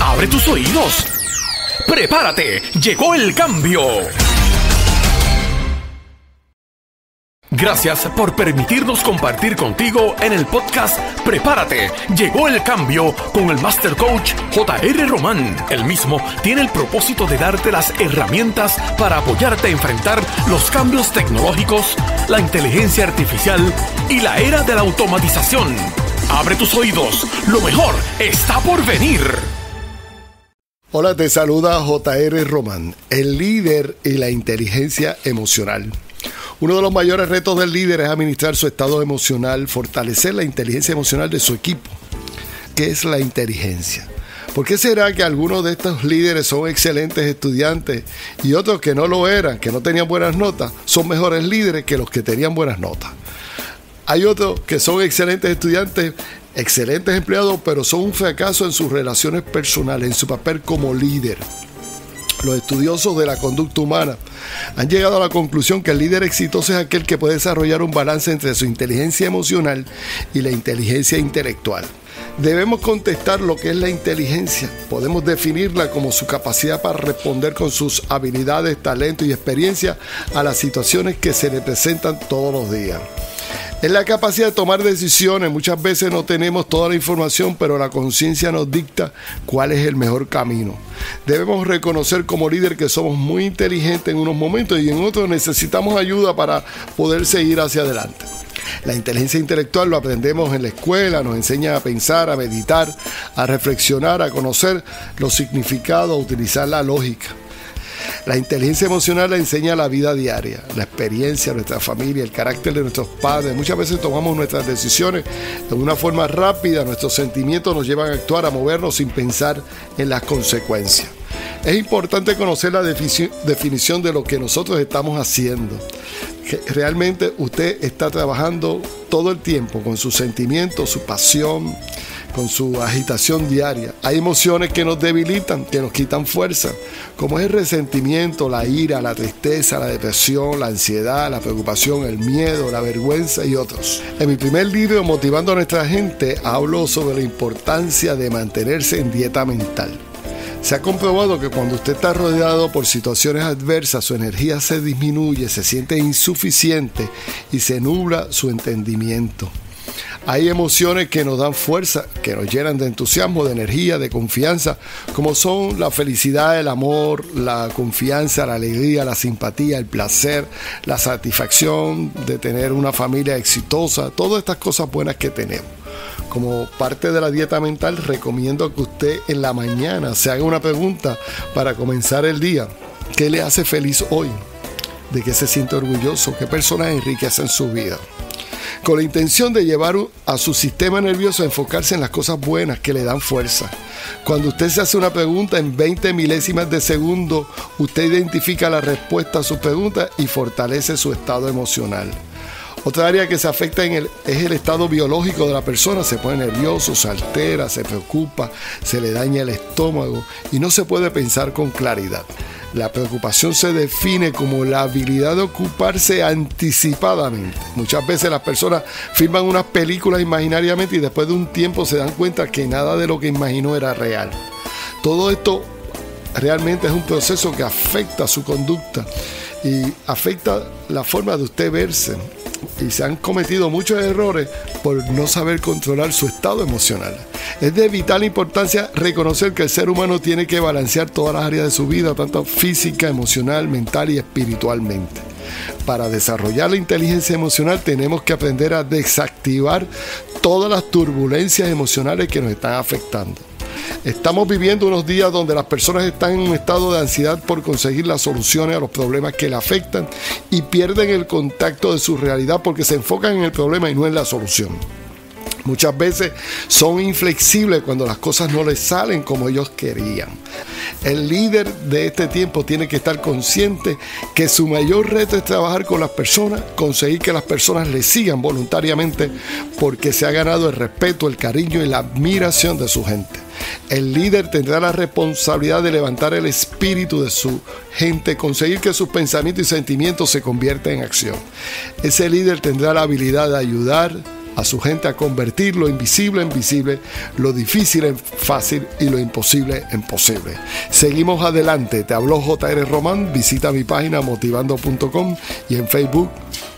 Abre tus oídos. Prepárate, llegó el cambio. Gracias por permitirnos compartir contigo en el podcast Prepárate, llegó el cambio con el Master Coach JR Román. El mismo tiene el propósito de darte las herramientas para apoyarte a enfrentar los cambios tecnológicos, la inteligencia artificial y la era de la automatización. Abre tus oídos, lo mejor está por venir. Hola, te saluda JR Román, el líder y la inteligencia emocional. Uno de los mayores retos del líder es administrar su estado emocional, fortalecer la inteligencia emocional de su equipo. ¿Qué es la inteligencia? ¿Por qué será que algunos de estos líderes son excelentes estudiantes y otros que no lo eran, que no tenían buenas notas, son mejores líderes que los que tenían buenas notas? Hay otros que son excelentes estudiantes, excelentes empleados, pero son un fracaso en sus relaciones personales, en su papel como líder los estudiosos de la conducta humana han llegado a la conclusión que el líder exitoso es aquel que puede desarrollar un balance entre su inteligencia emocional y la inteligencia intelectual. Debemos contestar lo que es la inteligencia. Podemos definirla como su capacidad para responder con sus habilidades, talento y experiencia a las situaciones que se le presentan todos los días. Es la capacidad de tomar decisiones. Muchas veces no tenemos toda la información, pero la conciencia nos dicta cuál es el mejor camino. Debemos reconocer como líder que somos muy inteligentes en unos momentos y en otros necesitamos ayuda para poder seguir hacia adelante. La inteligencia intelectual lo aprendemos en la escuela, nos enseña a pensar, a meditar, a reflexionar, a conocer los significados, a utilizar la lógica. La inteligencia emocional la enseña la vida diaria, la experiencia, nuestra familia, el carácter de nuestros padres. Muchas veces tomamos nuestras decisiones de una forma rápida, nuestros sentimientos nos llevan a actuar, a movernos sin pensar en las consecuencias. Es importante conocer la definición de lo que nosotros estamos haciendo. Que realmente usted está trabajando todo el tiempo con sus sentimientos, su pasión, con su agitación diaria. Hay emociones que nos debilitan, que nos quitan fuerza, como es el resentimiento, la ira, la tristeza, la depresión, la ansiedad, la preocupación, el miedo, la vergüenza y otros. En mi primer libro, Motivando a nuestra gente, hablo sobre la importancia de mantenerse en dieta mental. Se ha comprobado que cuando usted está rodeado por situaciones adversas, su energía se disminuye, se siente insuficiente y se nubla su entendimiento. Hay emociones que nos dan fuerza, que nos llenan de entusiasmo, de energía, de confianza, como son la felicidad, el amor, la confianza, la alegría, la simpatía, el placer, la satisfacción de tener una familia exitosa, todas estas cosas buenas que tenemos. Como parte de la dieta mental, recomiendo que usted en la mañana se haga una pregunta para comenzar el día. ¿Qué le hace feliz hoy? ¿De qué se siente orgulloso? ¿Qué personas enriquecen su vida? Con la intención de llevar a su sistema nervioso a enfocarse en las cosas buenas que le dan fuerza. Cuando usted se hace una pregunta en 20 milésimas de segundo, usted identifica la respuesta a su pregunta y fortalece su estado emocional. Otra área que se afecta en es el estado biológico de la persona. Se pone nervioso, se altera, se preocupa, se le daña el estómago y no se puede pensar con claridad. La preocupación se define como la habilidad de ocuparse anticipadamente. Muchas veces las personas filman unas películas imaginariamente y después de un tiempo se dan cuenta que nada de lo que imaginó era real. Todo esto realmente es un proceso que afecta su conducta y afecta la forma de usted verse y se han cometido muchos errores por no saber controlar su estado emocional. Es de vital importancia reconocer que el ser humano tiene que balancear todas las áreas de su vida, tanto física, emocional, mental y espiritualmente. Para desarrollar la inteligencia emocional tenemos que aprender a desactivar todas las turbulencias emocionales que nos están afectando. Estamos viviendo unos días donde las personas están en un estado de ansiedad por conseguir las soluciones a los problemas que le afectan y pierden el contacto de su realidad porque se enfocan en el problema y no en la solución. Muchas veces son inflexibles cuando las cosas no les salen como ellos querían. El líder de este tiempo tiene que estar consciente que su mayor reto es trabajar con las personas, conseguir que las personas le sigan voluntariamente porque se ha ganado el respeto, el cariño y la admiración de su gente. El líder tendrá la responsabilidad de levantar el espíritu de su gente, conseguir que sus pensamientos y sentimientos se conviertan en acción. Ese líder tendrá la habilidad de ayudar, a su gente a convertir lo invisible en visible, lo difícil en fácil y lo imposible en posible. Seguimos adelante. Te habló JR Román. Visita mi página motivando.com y en Facebook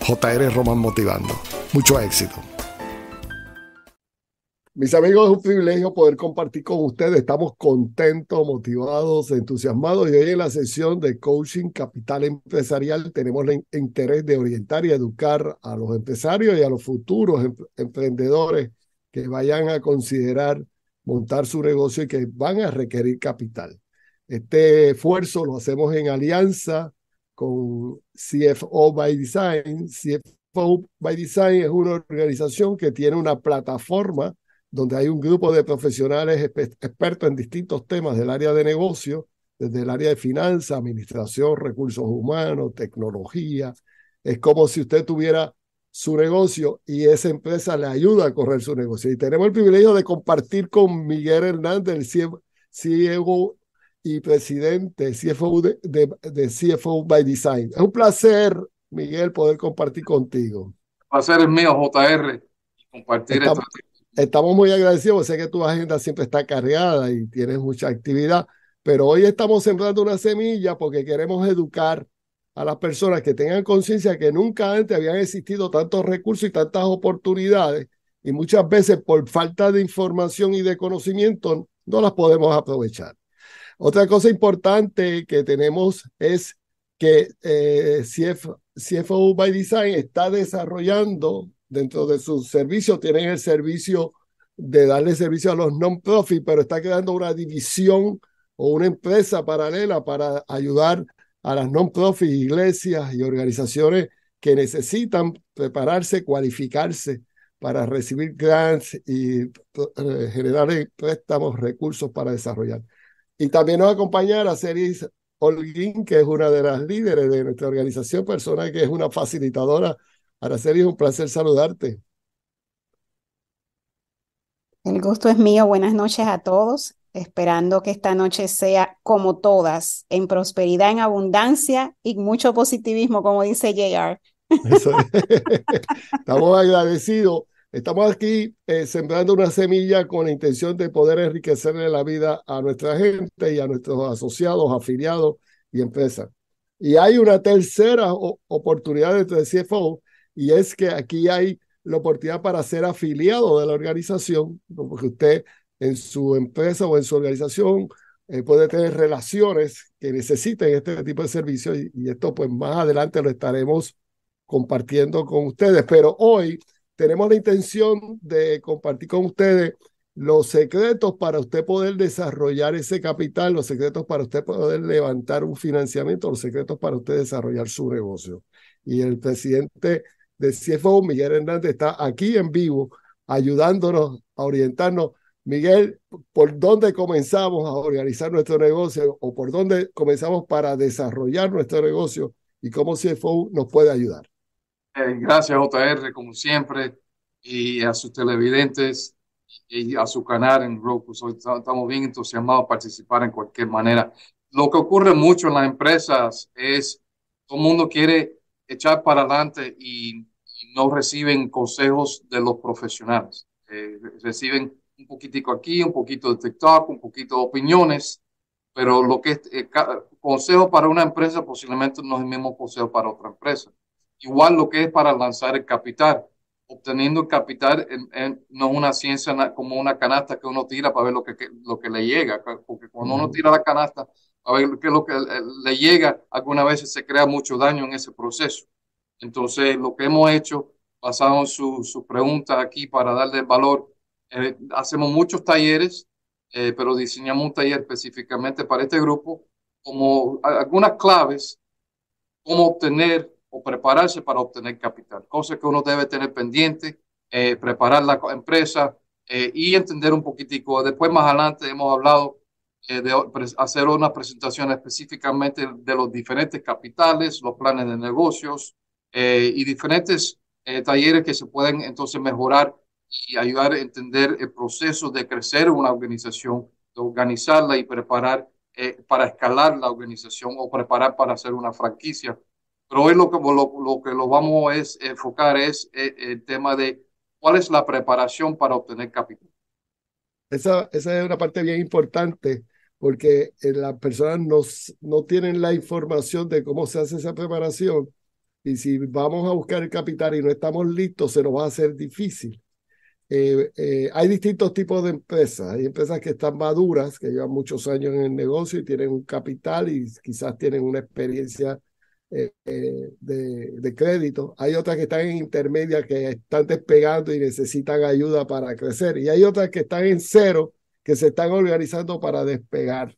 JR Román Motivando. Mucho éxito. Mis amigos, es un privilegio poder compartir con ustedes. Estamos contentos, motivados, entusiasmados. Y hoy en la sesión de Coaching Capital Empresarial tenemos el interés de orientar y educar a los empresarios y a los futuros emprendedores que vayan a considerar montar su negocio y que van a requerir capital. Este esfuerzo lo hacemos en alianza con CFO by Design. CFO by Design es una organización que tiene una plataforma donde hay un grupo de profesionales expertos en distintos temas del área de negocio, desde el área de finanzas, administración, recursos humanos, tecnología. Es como si usted tuviera su negocio y esa empresa le ayuda a correr su negocio. Y tenemos el privilegio de compartir con Miguel Hernández, el CEO y presidente CFO de, de, CFO by Design. Es un placer, Miguel, poder compartir contigo. El placer es mío, JR, compartir esto estamos muy agradecidos. Sé que tu agenda siempre está cargada y tienes mucha actividad, pero hoy estamos sembrando una semilla porque queremos educar a las personas que tengan conciencia que nunca antes habían existido tantos recursos y tantas oportunidades y muchas veces por falta de información y de conocimiento no las podemos aprovechar. Otra cosa importante que tenemos es que eh, by Design está desarrollando dentro de sus servicios tienen el servicio de darle servicio a los non-profit, pero está creando una división o una empresa paralela para ayudar a las non-profit, iglesias y organizaciones que necesitan prepararse, cualificarse para recibir grants y eh, generar préstamos, recursos para desarrollar. Y también nos acompaña a Ceris Holguín, que es una de las líderes de nuestra organización, persona que es una facilitadora Araceli, es un placer saludarte. El gusto es mío. Buenas noches a todos. Esperando que esta noche sea como todas, en prosperidad, en abundancia y mucho positivismo, como dice JR. Estamos agradecidos. Estamos aquí eh, sembrando una semilla con la intención de poder enriquecerle la vida a nuestra gente y a nuestros asociados, afiliados y empresas. Y hay una tercera oportunidad de CFO y es que aquí hay la oportunidad para ser afiliado de la organización, porque usted en su empresa o en su organización eh, puede tener relaciones que necesiten este tipo de servicios y, y, esto pues más adelante lo estaremos compartiendo con ustedes, pero hoy tenemos la intención de compartir con ustedes los secretos para usted poder desarrollar ese capital, los secretos para usted poder levantar un financiamiento, los secretos para usted desarrollar su negocio. Y el presidente de CFO, Miguel Hernández, está aquí en vivo ayudándonos a orientarnos. Miguel, ¿por dónde comenzamos a organizar nuestro negocio o por dónde comenzamos para desarrollar nuestro negocio y cómo CFO nos puede ayudar? Eh, gracias, JR, como siempre, y a sus televidentes y a su canal en Roku. estamos bien entusiasmados de participar en cualquier manera. Lo que ocurre mucho en las empresas es todo el mundo quiere echar para adelante y, no reciben consejos de los profesionales. Eh, reciben un poquitico aquí, un poquito de TikTok, un poquito de opiniones, pero lo que es eh, consejo para una empresa posiblemente no es el mismo consejo para otra empresa. Igual lo que es para lanzar el capital. Obteniendo el capital no es una ciencia como una canasta que uno tira para ver lo que, lo que le llega, porque cuando uno tira la canasta, a ver qué es lo que le llega, algunas veces se crea mucho daño en ese proceso. Entonces, lo que hemos hecho, basado en sus su preguntas aquí para darle valor, eh, hacemos muchos talleres, eh, pero diseñamos un taller específicamente para este grupo, como algunas claves, cómo obtener o prepararse para obtener capital, cosas que uno debe tener pendiente, eh, preparar la empresa y entender un poquitico. Después, más adelante, hemos hablado eh, de hacer una presentación específicamente de los diferentes capitales, los planes de negocios eh, y diferentes eh, talleres que se pueden entonces mejorar y ayudar a entender el proceso de crecer una organización, de organizarla y preparar para escalar la organización o preparar para hacer una franquicia. Pero hoy lo que lo, lo que lo vamos a es enfocar es el tema de cuál es la preparación para obtener capital. Esa, esa es una parte bien importante porque eh, las personas no, no tienen la información de cómo se hace esa preparación y si vamos a buscar el capital y no estamos listos, se nos va a hacer difícil. Eh, eh, hay distintos tipos de empresas. Hay empresas que están maduras, que llevan muchos años en el negocio y tienen un capital y quizás tienen una experiencia eh, de, de, crédito. Hay otras que están en intermedia, que están despegando y necesitan ayuda para crecer. Y hay otras que están en cero, que se están organizando para despegar.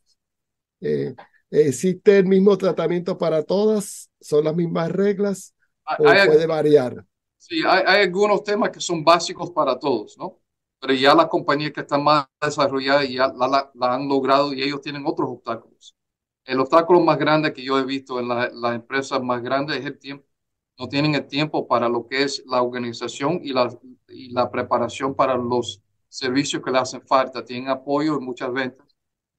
¿Existe el mismo tratamiento para todas? ¿Son las mismas reglas? ¿O puede variar? Sí, hay, hay, algunos temas que son básicos para todos, ¿no? Pero ya las compañías que están más desarrolladas ya la, la, han logrado y ellos tienen otros obstáculos. El obstáculo más grande que yo he visto en las empresas más grandes es el tiempo. No tienen el tiempo para lo que es la organización y la, y la preparación para los servicios que le hacen falta. Tienen apoyo en muchas ventas.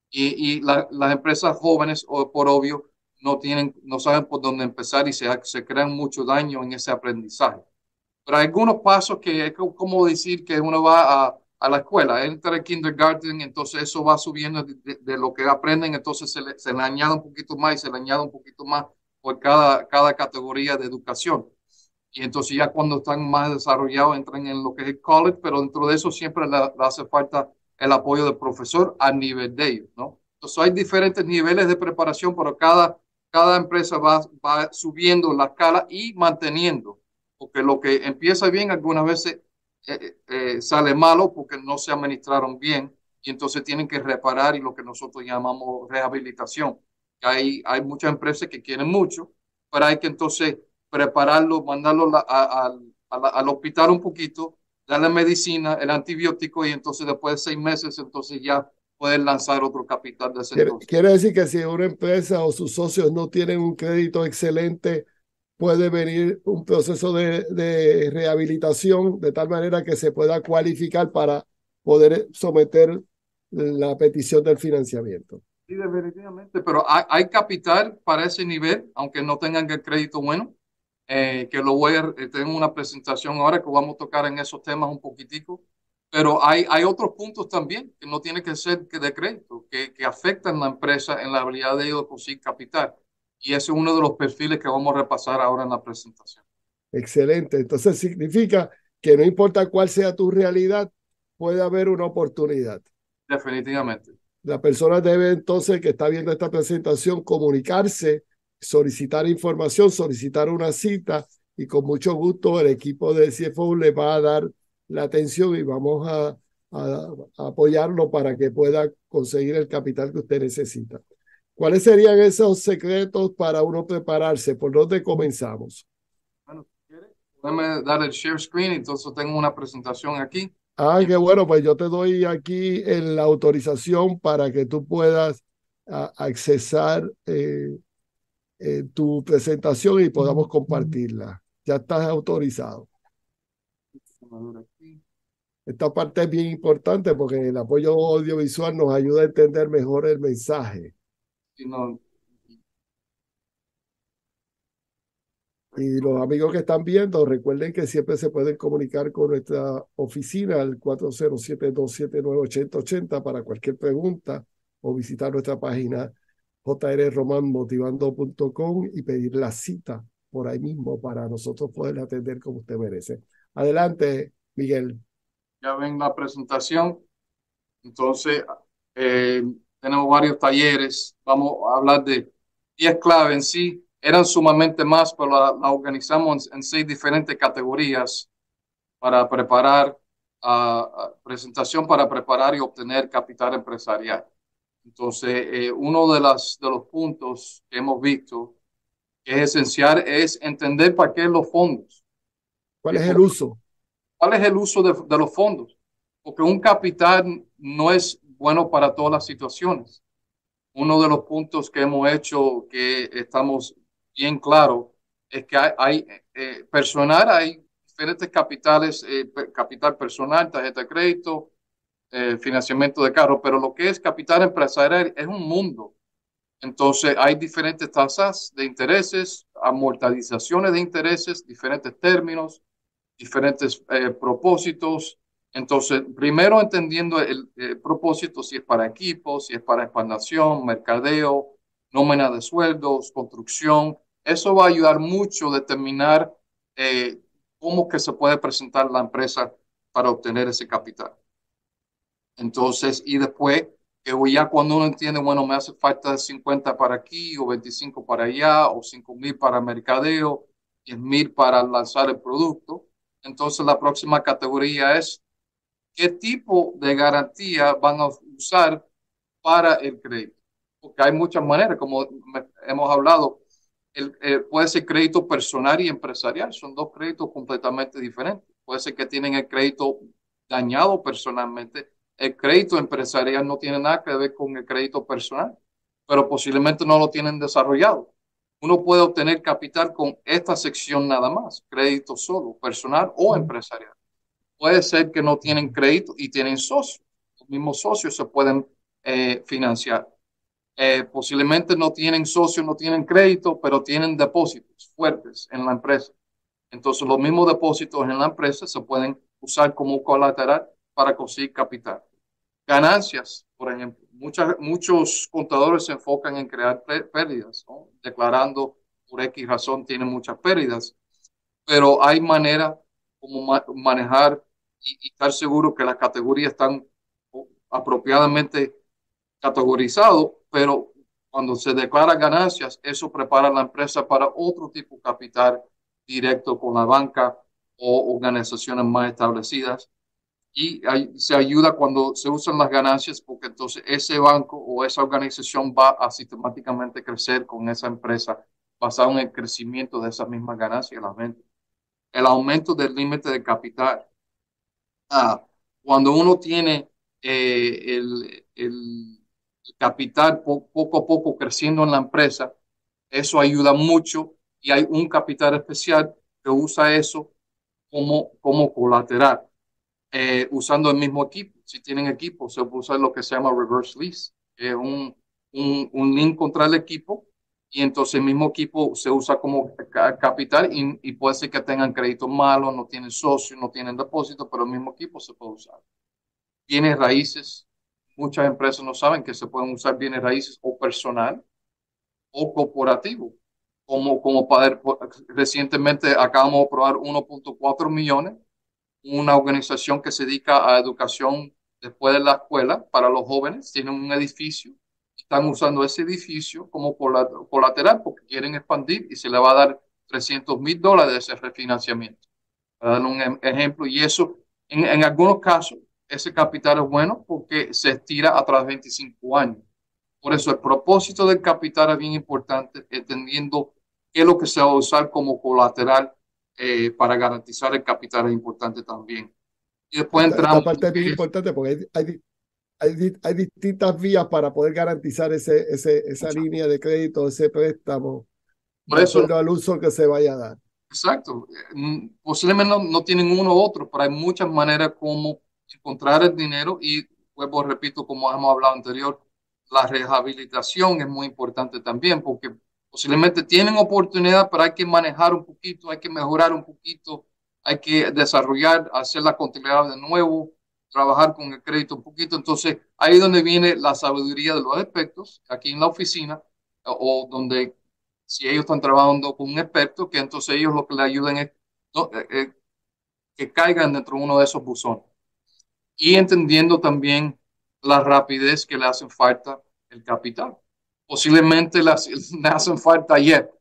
Y, y las empresas jóvenes, por obvio, no, tienen, no saben por dónde empezar y se, se crean mucho daño en ese aprendizaje. Pero hay algunos pasos que es como decir que uno va a, a la escuela, entra al kindergarten, entonces eso va subiendo de, lo que aprenden, entonces se le, se le, añade un poquito más y se le añade un poquito más por cada, cada categoría de educación. Y entonces ya cuando están más desarrollados entran en lo que es el college, pero dentro de eso siempre le, le hace falta el apoyo del profesor a nivel de ellos, ¿no? Entonces hay diferentes niveles de preparación, pero cada, cada empresa va, va subiendo la escala y manteniendo porque lo que empieza bien algunas veces eh, eh, sale malo porque no se administraron bien y entonces tienen que reparar y lo que nosotros llamamos rehabilitación. Hay, hay muchas empresas que quieren mucho, pero hay que entonces prepararlo, mandarlo al hospital un poquito, darle medicina, el antibiótico y entonces después de seis meses entonces ya pueden lanzar otro capital de ese quiere, quiere decir que si una empresa o sus socios no tienen un crédito excelente, puede venir un proceso de, de, rehabilitación de tal manera que se pueda cualificar para poder someter la petición del financiamiento. Sí, definitivamente, pero hay, hay capital para ese nivel, aunque no tengan el crédito bueno, eh, que lo voy a, eh, tengo una presentación ahora que vamos a tocar en esos temas un poquitico, pero hay, hay otros puntos también que no tiene que ser de crédito, que, que afectan a la empresa en la habilidad de ellos de conseguir capital. Y ese es uno de los perfiles que vamos a repasar ahora en la presentación. Excelente. Entonces significa que no importa cuál sea tu realidad, puede haber una oportunidad. Definitivamente. La persona debe entonces, que está viendo esta presentación, comunicarse, solicitar información, solicitar una cita y con mucho gusto el equipo de CFO le va a dar la atención y vamos a, a, a apoyarlo para que pueda conseguir el capital que usted necesita. ¿Cuáles serían esos secretos para uno prepararse? ¿Por dónde comenzamos? Bueno, déjame dar el share screen, entonces tengo una presentación aquí. Ah, qué bueno, pues yo te doy aquí en la autorización para que tú puedas accesar eh, eh, tu presentación y podamos compartirla. Ya estás autorizado. Esta parte es bien importante porque el apoyo audiovisual nos ayuda a entender mejor el mensaje. Y los amigos que están viendo, recuerden que siempre se pueden comunicar con nuestra oficina al 407-279-8080 para cualquier pregunta o visitar nuestra página jrromanmotivando.com y pedir la cita por ahí mismo para nosotros poder atender como usted merece. Adelante, Miguel. Ya ven la presentación. Entonces, eh, tenemos varios talleres, vamos a hablar de 10 claves en sí, eran sumamente más, pero la, organizamos en, seis diferentes categorías para preparar, uh, presentación para preparar y obtener capital empresarial. Entonces, eh, uno de, las, de los puntos que hemos visto que es esencial es entender para qué los fondos. ¿Cuál es el uso? ¿Cuál es el uso de, de los fondos? Porque un capital no es bueno para todas las situaciones. Uno de los puntos que hemos hecho que estamos bien claros es que hay, eh, personal, hay diferentes capitales, eh, capital personal, tarjeta de crédito, eh, financiamiento de carro, pero lo que es capital empresarial es un mundo. Entonces hay diferentes tasas de intereses, amortizaciones de intereses, diferentes términos, diferentes eh, propósitos. Entonces, primero entendiendo el, propósito, si es para equipos, si es para expansión, mercadeo, nómina de sueldos, construcción, eso va a ayudar mucho a determinar eh, cómo que se puede presentar la empresa para obtener ese capital. Entonces, y después, que ya cuando uno entiende, bueno, me hace falta 50 para aquí o 25 para allá o 5 mil para mercadeo, 10 mil para lanzar el producto. Entonces, la próxima categoría es qué tipo de garantía van a usar para el crédito. Porque hay muchas maneras, como hemos hablado, el, eh, puede ser crédito personal y empresarial, son dos créditos completamente diferentes. Puede ser que tienen el crédito dañado personalmente. El crédito empresarial no tiene nada que ver con el crédito personal, pero posiblemente no lo tienen desarrollado. Uno puede obtener capital con esta sección nada más, crédito solo, personal o empresarial. Puede ser que no tienen crédito y tienen socios. Los mismos socios se pueden eh, financiar. Eh, posiblemente no tienen socios, no tienen crédito, pero tienen depósitos fuertes en la empresa. Entonces, los mismos depósitos en la empresa se pueden usar como colateral para conseguir capital. Ganancias, por ejemplo. muchos contadores se enfocan en crear pérdidas, declarando por X razón tienen muchas pérdidas, pero hay manera como manejar y, estar seguro que las categorías están apropiadamente categorizados pero cuando se declara ganancias, eso prepara a la empresa para otro tipo de capital directo con la banca o organizaciones más establecidas. Y se ayuda cuando se usan las ganancias porque entonces ese banco o esa organización va a sistemáticamente crecer con esa empresa basado en el crecimiento de esas mismas ganancias. El aumento del límite de capital. Ah, cuando uno tiene eh, el, el capital poco a poco creciendo en la empresa, eso ayuda mucho y hay un capital especial que usa eso como, como colateral, eh, usando el mismo equipo. Si tienen equipo, se puede usar lo que se llama reverse lease, que es un, un, un link contra el equipo y entonces el mismo equipo se usa como capital y, y puede ser que tengan crédito malo, no tienen socio, no tienen depósito, pero el mismo equipo se puede usar. Tiene raíces, Muchas empresas no saben que se pueden usar bienes raíces o personal o corporativo. Como, como para, recientemente acabamos de aprobar 1.4 millones, una organización que se dedica a educación después de la escuela para los jóvenes, tienen un edificio, están usando ese edificio como colateral porque quieren expandir y se le va a dar 300 mil dólares de ese refinanciamiento. Para dar un em, ejemplo, y eso en, en algunos casos ese capital es bueno porque se estira a través de 25 años. Por eso el propósito del capital es bien importante, entendiendo qué es lo que se va a usar como colateral eh, para garantizar el capital es importante también. Y después entramos... Esta parte es bien importante porque hay, hay, hay, distintas vías para poder garantizar ese, ese, esa línea de crédito, ese préstamo, por eso al uso que se vaya a dar. Exacto. Mm, posiblemente no, no tienen uno u otro, pero hay muchas maneras como encontrar el dinero y, vuelvo, repito, como hemos hablado anterior, la rehabilitación es muy importante también porque posiblemente tienen oportunidad, pero hay que manejar un poquito, hay que mejorar un poquito, hay que desarrollar, hacer la contabilidad de nuevo, trabajar con el crédito un poquito. Entonces, ahí es donde viene la sabiduría de los expertos, aquí en la oficina, o donde si ellos están trabajando con un experto, que entonces ellos lo que le ayuden es eh, eh, que caigan dentro de uno de esos buzones y entendiendo también la rapidez que le hacen falta el capital. Posiblemente le hacen falta ayer,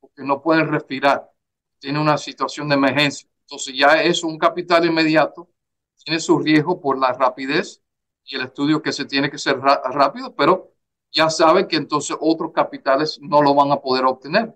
porque no pueden respirar, tiene una situación de emergencia. Entonces ya es un capital inmediato, tiene su riesgo por la rapidez y el estudio que se tiene que ser rápido, pero ya sabe que entonces otros capitales no lo van a poder obtener,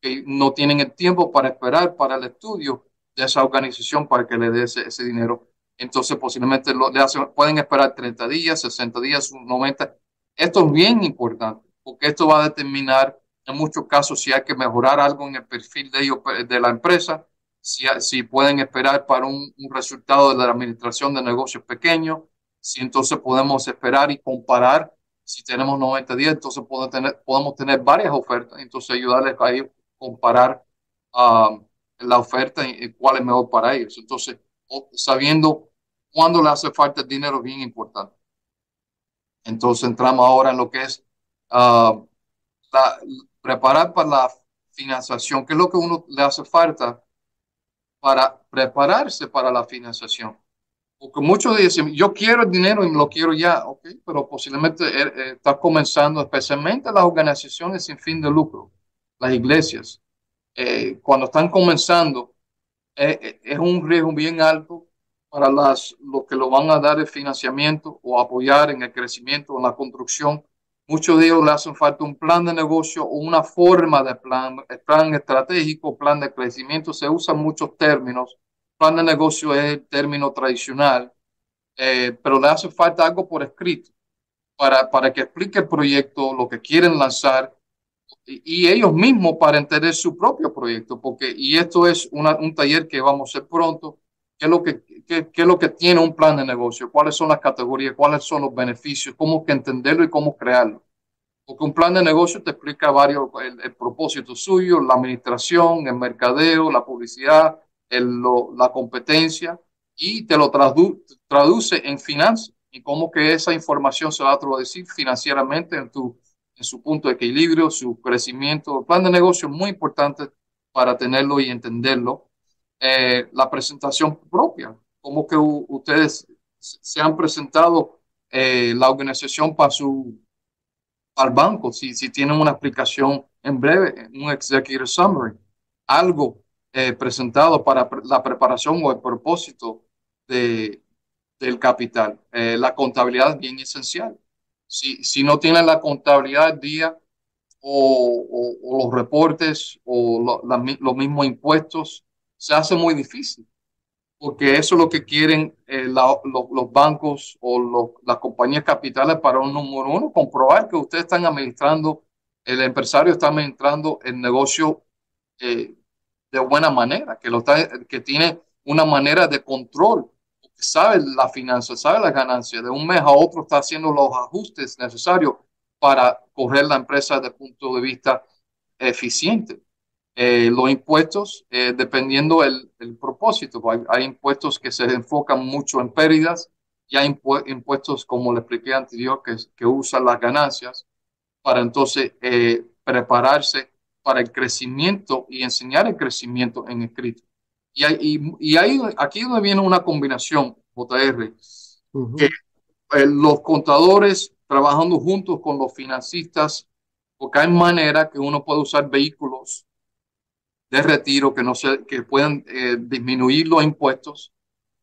que no tienen el tiempo para esperar para el estudio de esa organización para que le dé ese dinero entonces posiblemente lo, le hacen, pueden esperar 30 días, 60 días, 90. Esto es bien importante porque esto va a determinar en muchos casos si hay que mejorar algo en el perfil de ellos, de la empresa, si, si pueden esperar para un, resultado de la administración de negocios pequeños, si entonces podemos esperar y comparar, si tenemos 90 días, entonces podemos tener, podemos tener varias ofertas, entonces ayudarles a ellos comparar um, la oferta y cuál es mejor para ellos. Entonces, sabiendo cuándo le hace falta el dinero es bien importante. Entonces entramos ahora en lo que es ah, preparar para la financiación, que es lo que uno le hace falta para prepararse para la financiación. Porque muchos dicen, yo quiero el dinero y lo quiero ya, ok, pero posiblemente eh, eh, está comenzando, especialmente las organizaciones sin fin de lucro, las iglesias, eh, cuando están comenzando, es un riesgo bien alto para las, los que lo van a dar el financiamiento o apoyar en el crecimiento, en la construcción. Muchos de ellos le hacen falta un plan de negocio o una forma de plan, plan estratégico, plan de crecimiento. Se usan muchos términos. Plan de negocio es el término tradicional, eh, pero le hace falta algo por escrito para, para que explique el proyecto, lo que quieren lanzar y, ellos mismos para entender su propio proyecto, porque, y esto es un taller que vamos a hacer pronto, qué es lo que, qué, qué, es lo que tiene un plan de negocio, cuáles son las categorías, cuáles son los beneficios, cómo que entenderlo y cómo crearlo. Porque un plan de negocio te explica varios, el, propósito suyo, la administración, el mercadeo, la publicidad, el, la competencia y te lo traduce en finanzas y cómo que esa información se va a traducir financieramente en tu en su punto de equilibrio, su crecimiento. El plan de negocio es muy importante para tenerlo y entenderlo. Eh, la presentación propia, como que ustedes se han presentado eh, la organización para su al banco, si, si tienen una explicación en breve, un executive summary, algo eh, presentado para la preparación o el propósito de, del capital. la contabilidad es bien esencial si, si no tienen la contabilidad al día o, o, los reportes o los mismos impuestos, se hace muy difícil, porque eso es lo que quieren eh, los bancos o las compañías capitales para un número uno, comprobar que ustedes están administrando, el empresario está administrando el negocio eh, de buena manera, que, lo está, que tiene una manera de control sabe la finanza, sabe la ganancia, de un mes a otro está haciendo los ajustes necesarios para correr la empresa desde el punto de vista eficiente. Eh, los impuestos, eh, dependiendo el, el propósito, hay, impuestos que se enfocan mucho en pérdidas y hay impuestos, como le expliqué anterior, que, que usan las ganancias para entonces eh, prepararse para el crecimiento y enseñar el crecimiento en escrito. Y, y, ahí, aquí donde viene una combinación, JR, que eh, los contadores trabajando juntos con los financistas, porque hay manera que uno puede usar vehículos de retiro que, no se, que puedan eh, disminuir los impuestos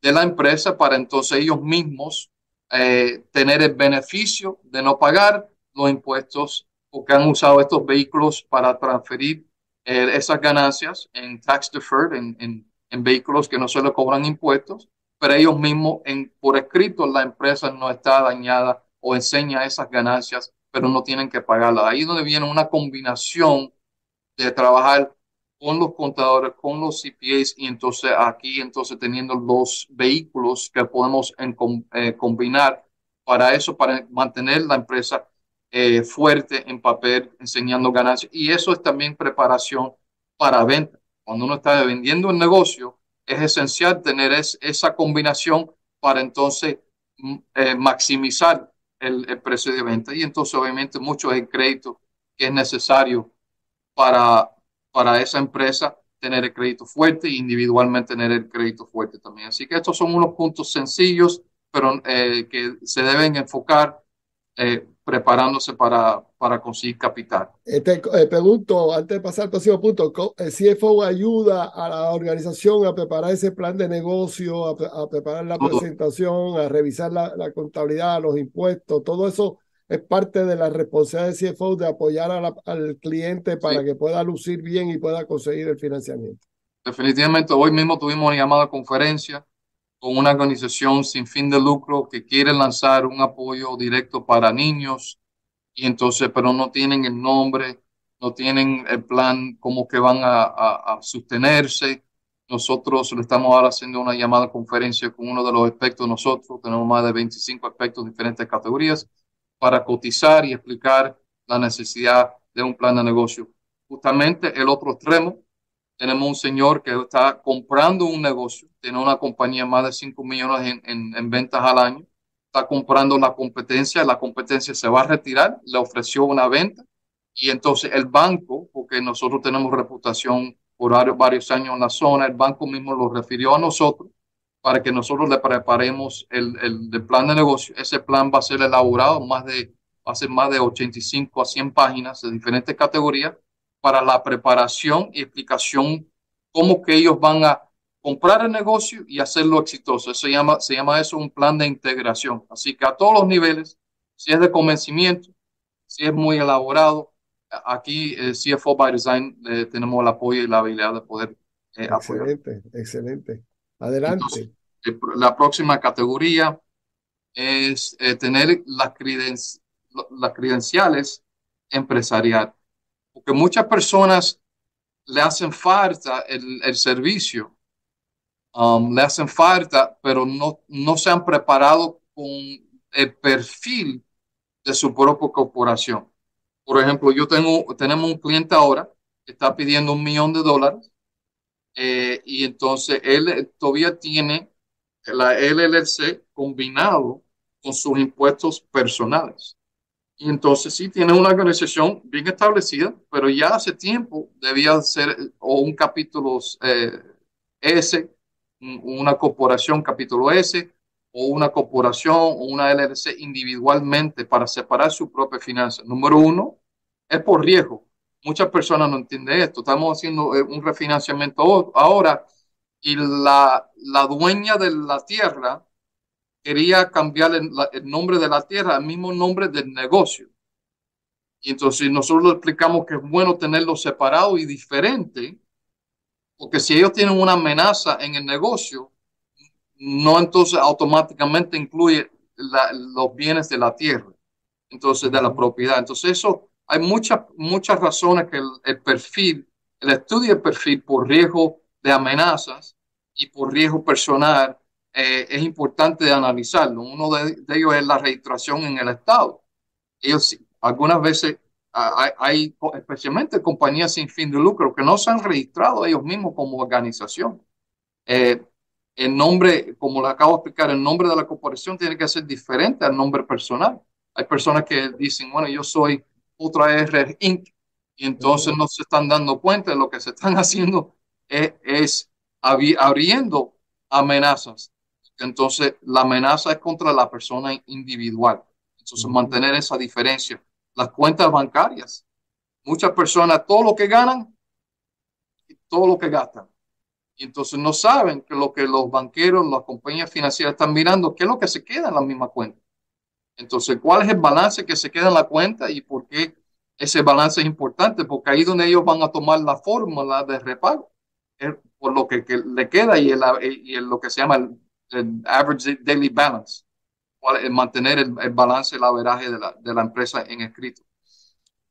de la empresa para entonces ellos mismos eh, tener el beneficio de no pagar los impuestos porque han usado estos vehículos para transferir esas ganancias en tax deferred, en, en en vehículos que no se le cobran impuestos, pero ellos mismos, en, por escrito, la empresa no está dañada o enseña esas ganancias, pero no tienen que pagarlas. Ahí es donde viene una combinación de trabajar con los contadores, con los CPAs y entonces aquí entonces teniendo los vehículos que podemos eh, combinar para eso, para mantener la empresa eh, fuerte en papel, enseñando ganancias. Y eso es también preparación para venta cuando uno está vendiendo un negocio, es esencial tener esa combinación para entonces mm, eh, maximizar el, precio de venta. Y entonces, obviamente, mucho es el crédito que es necesario para, para esa empresa tener el crédito fuerte e individualmente tener el crédito fuerte también. Así que estos son unos puntos sencillos, pero eh, que se deben enfocar eh, preparándose para, para conseguir capital. Te eh, pregunto, antes de pasar al próximo punto, ¿el CFO ayuda a la organización a preparar ese plan de negocio, a, preparar la presentación, a revisar la, la, contabilidad, los impuestos? Todo eso es parte de la responsabilidad del CFO de apoyar al cliente para que pueda lucir bien y pueda conseguir el financiamiento. Definitivamente, hoy mismo tuvimos una llamada conferencia con una organización sin fin de lucro que quiere lanzar un apoyo directo para niños y entonces, pero no tienen el nombre, no tienen el plan, cómo que van a, a, sostenerse. Nosotros le estamos ahora haciendo una llamada a conferencia con uno de los aspectos nosotros, tenemos más de 25 aspectos de diferentes categorías para cotizar y explicar la necesidad de un plan de negocio. Justamente el otro extremo tenemos un señor que está comprando un negocio, tiene una compañía más de 5 millones en, en, ventas al año, está comprando la competencia, la competencia se va a retirar, le ofreció una venta y entonces el banco, porque nosotros tenemos reputación por varios años en la zona, el banco mismo lo refirió a nosotros para que nosotros le preparemos el, el, plan de negocio. Ese plan va a ser elaborado más de, va a ser más de 85 a 100 páginas de diferentes categorías para la preparación y explicación cómo que ellos van a comprar el negocio y hacerlo exitoso. Eso se llama, se llama eso un plan de integración. Así que a todos los niveles, si es de convencimiento, si es muy elaborado, aquí eh, CFO by Design eh, tenemos el apoyo y la habilidad de poder eh, Excelente, excelente. Adelante. la próxima categoría es tener las, las credenciales empresariales porque muchas personas le hacen falta el, el servicio, um, le hacen falta, pero no, no se han preparado con el perfil de su propia corporación. Por ejemplo, yo tengo, tenemos un cliente ahora que está pidiendo un millón de dólares eh, y entonces él todavía tiene la LLC combinado con sus impuestos personales. Y entonces sí tiene una organización bien establecida, pero ya hace tiempo debía ser o un capítulo eh, S, una corporación capítulo S, o una corporación o una LLC individualmente para separar su propia finanza. Número uno, es por riesgo. Muchas personas no entienden esto. Estamos haciendo eh, un refinanciamiento ahora y la, la dueña de la tierra quería cambiar el, nombre de la tierra al mismo nombre del negocio. Y entonces nosotros explicamos que es bueno tenerlo separado y diferente, porque si ellos tienen una amenaza en el negocio, no entonces automáticamente incluye los bienes de la tierra, entonces de la propiedad. Entonces eso, hay muchas, muchas razones que el, el perfil, el estudio del perfil por riesgo de amenazas y por riesgo personal eh, es importante analizarlo. Uno de, ellos es la registración en el Estado. Ellos algunas veces hay, especialmente compañías sin fin de lucro que no se han registrado ellos mismos como organización. Eh, el nombre, como le acabo de explicar, el nombre de la corporación tiene que ser diferente al nombre personal. Hay personas que dicen, bueno, yo soy otra R Inc. Y entonces no se están dando cuenta de lo que se están haciendo es, es abriendo amenazas entonces la amenaza es contra la persona individual. Entonces mantener esa diferencia. Las cuentas bancarias. Muchas personas, todo lo que ganan y todo lo que gastan. Y entonces no saben que lo que los banqueros, las compañías financieras están mirando, qué es lo que se queda en la misma cuenta. Entonces, ¿cuál es el balance que se queda en la cuenta y por qué ese balance es importante? Porque ahí es donde ellos van a tomar la fórmula de repago, por lo que, le queda y, y lo que se llama el el average daily balance, mantener el, balance, el averaje de la, de la empresa en escrito.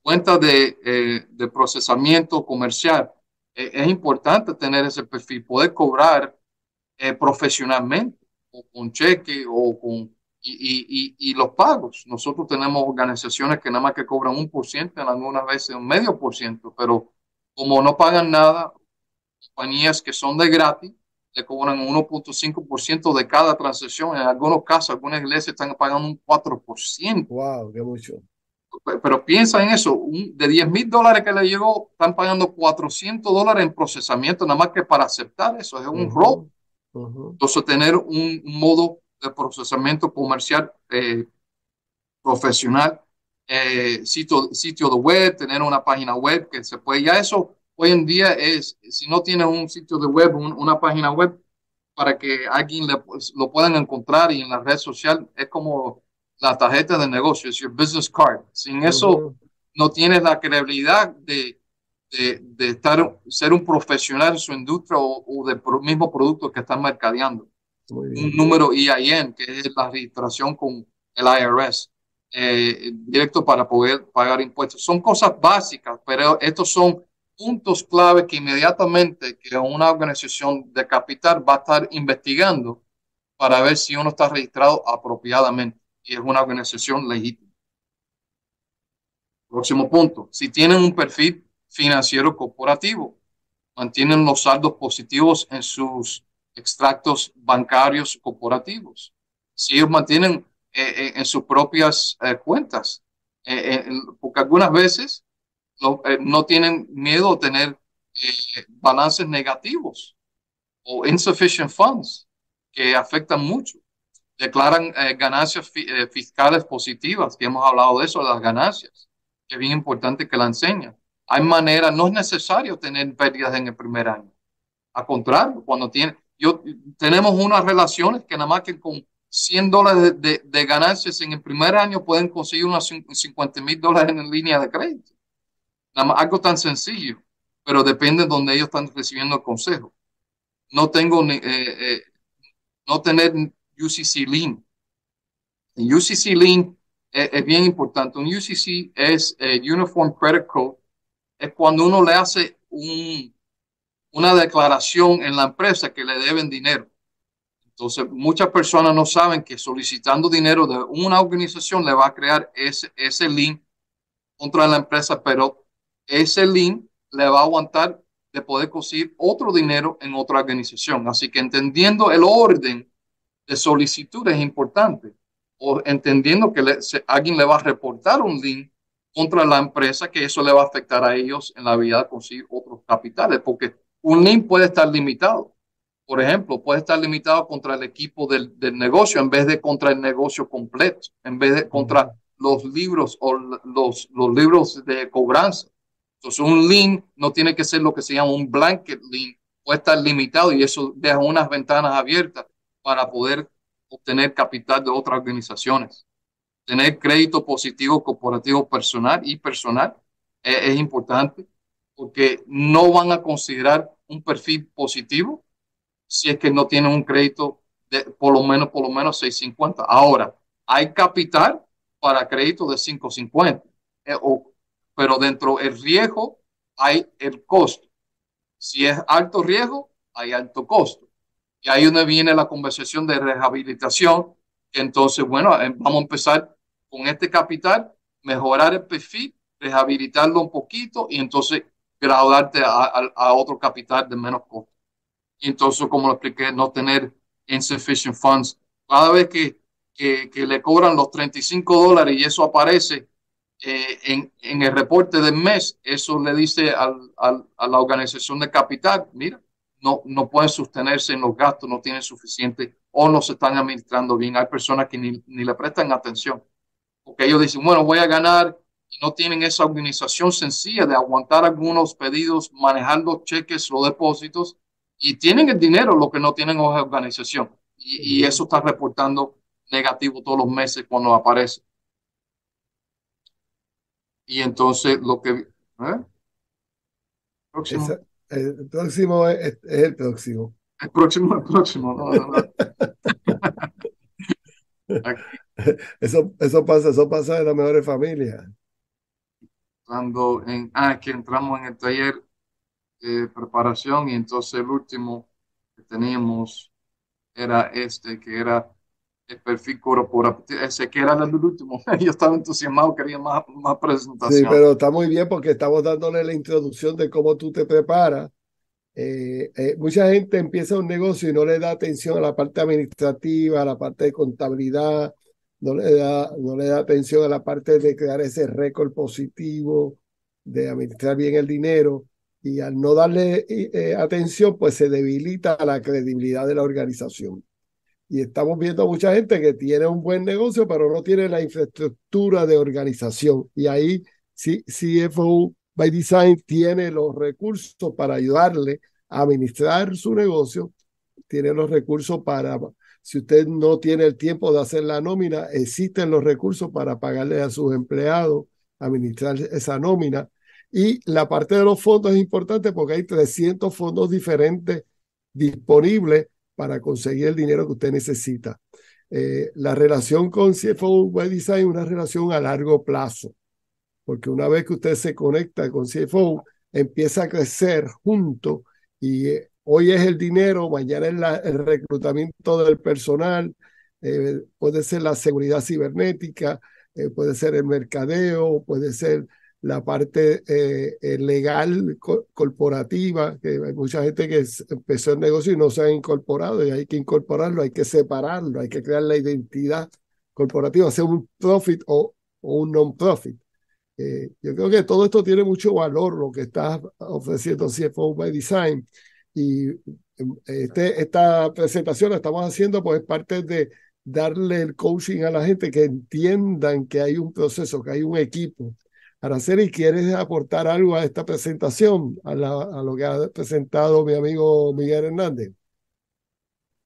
Cuenta de, eh, de procesamiento comercial. Eh, es importante tener ese perfil, poder cobrar eh, profesionalmente, o con cheque, o con y, y, y, los pagos. Nosotros tenemos organizaciones que nada más que cobran un por ciento, en algunas veces un medio por ciento, pero como no pagan nada, compañías que son de gratis, le cobran 1.5% de cada transacción. En algunos casos, algunas iglesias están pagando un 4%. ¡Wow! ¡Qué mucho! Pero, piensa en eso, de 10 mil dólares que le llegó, están pagando 400 dólares en procesamiento, nada más que para aceptar eso, es un robo. Entonces, tener un, modo de procesamiento comercial eh, profesional, eh, sitio, sitio de web, tener una página web que se puede, ya eso hoy en día es, si no tienes un sitio de web, una página web, para que alguien pues, lo puedan encontrar y en la red social, es como la tarjeta de negocio, es your business card. Sin eso, no tienes la credibilidad de, de, estar, ser un profesional en su industria o, del mismo producto que están mercadeando. Un número EIN, que es la registración con el IRS, eh, directo para poder pagar impuestos. Son cosas básicas, pero estos son puntos clave que inmediatamente que una organización de capital va a estar investigando para ver si uno está registrado apropiadamente y es una organización legítima. Próximo punto, si tienen un perfil financiero corporativo, mantienen los saldos positivos en sus extractos bancarios corporativos. Si ellos mantienen eh, eh, en sus propias eh, cuentas, porque algunas veces no tienen miedo a tener balances negativos o insufficient funds que afectan mucho. Declaran ganancias fiscales positivas, que hemos hablado de eso, las ganancias, que es bien importante que la enseñen. Hay maneras, no es necesario tener pérdidas en el primer año. Al contrario, cuando tiene, yo, tenemos unas relaciones que nada más que con 100 dólares de, ganancias en el primer año pueden conseguir unos 50 mil dólares en línea de crédito. Nada más, algo tan sencillo, pero depende de donde ellos están recibiendo el consejo. No tengo, eh, eh, no tener UCC Lean. El UCC Lean es, bien importante. Un UCC es eh, Uniform Credit Code. Es cuando uno le hace un, una declaración en la empresa que le deben dinero. Entonces, muchas personas no saben que solicitando dinero de una organización le va a crear ese, ese link contra la empresa, pero ese link le va a aguantar de poder conseguir otro dinero en otra organización. Así que entendiendo el orden de solicitud es importante, o entendiendo que alguien le va a reportar un link contra la empresa, que eso le va a afectar a ellos en la vida de conseguir otros capitales, porque un link puede estar limitado. Por ejemplo, puede estar limitado contra el equipo del, negocio en vez de contra el negocio completo, en vez de contra los libros o los, los libros de cobranza. Entonces, un link no tiene que ser lo que se llama un blanket link, puede estar limitado y eso deja unas ventanas abiertas para poder obtener capital de otras organizaciones. Tener crédito positivo corporativo personal y personal es importante porque no van a considerar un perfil positivo si es que no tienen un crédito de por lo menos, por lo menos 650. Ahora, hay capital para crédito de 550, eh, pero dentro del riesgo hay el costo. Si es alto riesgo, hay alto costo. Y ahí donde viene la conversación de rehabilitación, entonces, bueno, eh, vamos a empezar con este capital, mejorar el perfil, rehabilitarlo un poquito y entonces graduarte a, otro capital de menos costo. Y entonces, como lo expliqué, no tener insufficient funds. Cada vez que, que, le cobran los 35 dólares y eso aparece eh, en, en, el reporte del mes, eso le dice al, al, a la organización de capital, mira, no, no pueden sostenerse en los gastos, no tienen suficiente o no se están administrando bien. Hay personas que ni, ni le prestan atención, porque ellos dicen, bueno, voy a ganar no tienen esa organización sencilla de aguantar algunos pedidos, manejar los cheques, los depósitos, y tienen el dinero, lo que no tienen es organización. Y, eso está reportando negativo todos los meses cuando aparece. Y entonces lo que... ¿eh? Próximo. el próximo es, el próximo. El próximo, el próximo. eso, eso pasa, eso pasa en las mejores familias cuando en, ah, que entramos en el taller de preparación y entonces el último que teníamos era este, que era el perfil corporativo, ese que era el último. Yo estaba entusiasmado, quería más, más presentación. Sí, pero está muy bien porque estamos dándole la introducción de cómo tú te preparas. Eh, eh, mucha gente empieza un negocio y no le da atención a la parte administrativa, a la parte de contabilidad, no le da, no le da atención a la parte de crear ese récord positivo, de administrar bien el dinero, y al no darle eh, atención, pues se debilita la credibilidad de la organización. Y estamos viendo mucha gente que tiene un buen negocio, pero no tiene la infraestructura de organización. Y ahí sí, CFO by Design tiene los recursos para ayudarle a administrar su negocio, tiene los recursos para si usted no tiene el tiempo de hacer la nómina, existen los recursos para pagarle a sus empleados, administrar esa nómina. Y la parte de los fondos es importante porque hay 300 fondos diferentes disponibles para conseguir el dinero que usted necesita. Eh, la relación con CFO Web Design es una relación a largo plazo, porque una vez que usted se conecta con CFO, empieza a crecer junto y eh, Hoy es el dinero, mañana es el reclutamiento del personal, eh, puede ser la seguridad cibernética, eh, puede ser el mercadeo, puede ser la parte eh, legal corporativa, que hay mucha gente que empezó el negocio y no se ha incorporado y hay que incorporarlo, hay que separarlo, hay que crear la identidad corporativa, sea un profit o, un non-profit. Eh, yo creo que todo esto tiene mucho valor, lo que está ofreciendo CFO by Design. Y em, este, esta presentación la estamos haciendo pues parte de darle el coaching a la gente que entiendan que hay un proceso, que hay un equipo. Araceli, ¿quieres aportar algo a esta presentación, a, lo que ha presentado mi amigo Miguel Hernández?